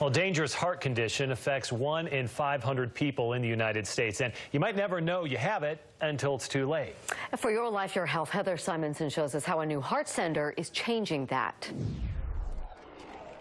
Well, dangerous heart condition affects one in 500 people in the United States, and you might never know you have it until it's too late. For Your Life, Your Health, Heather Simonsen shows us how a new heart center is changing that.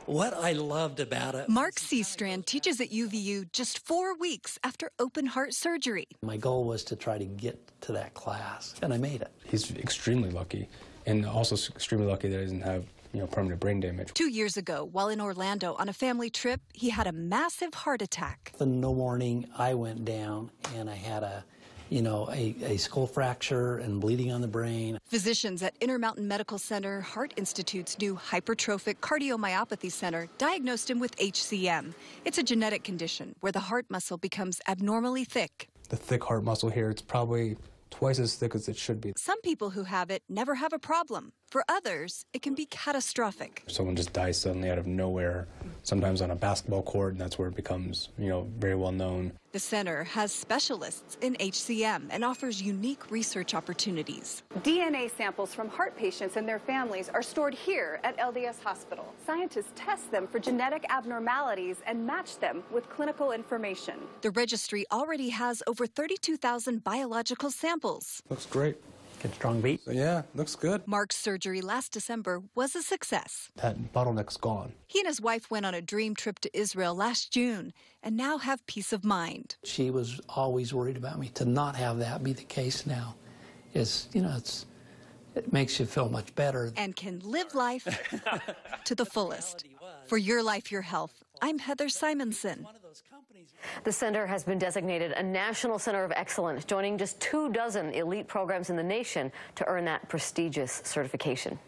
What I loved about it. Mark Seastrand teaches at UVU just four weeks after open heart surgery. My goal was to try to get to that class, and I made it. He's extremely lucky, and also extremely lucky that he doesn't have you know, permanent brain damage. Two years ago, while in Orlando on a family trip, he had a massive heart attack. The no morning, I went down and I had a, you know, a, a skull fracture and bleeding on the brain. Physicians at Intermountain Medical Center Heart Institute's new hypertrophic cardiomyopathy center diagnosed him with HCM. It's a genetic condition where the heart muscle becomes abnormally thick. The thick heart muscle here, it's probably twice as thick as it should be. Some people who have it never have a problem. For others, it can be catastrophic. Someone just dies suddenly out of nowhere, sometimes on a basketball court, and that's where it becomes, you know, very well known. The center has specialists in HCM and offers unique research opportunities. DNA samples from heart patients and their families are stored here at LDS Hospital. Scientists test them for genetic abnormalities and match them with clinical information. The registry already has over 32,000 biological samples. Looks great. Good strong beat. Yeah, looks good. Mark's surgery last December was a success. That bottleneck's gone. He and his wife went on a dream trip to Israel last June and now have peace of mind. She was always worried about me. To not have that be the case now is, you know, it's it makes you feel much better. And can live life to the fullest. For Your Life, Your Health, I'm Heather Simonsen. The center has been designated a National Center of Excellence, joining just two dozen elite programs in the nation to earn that prestigious certification.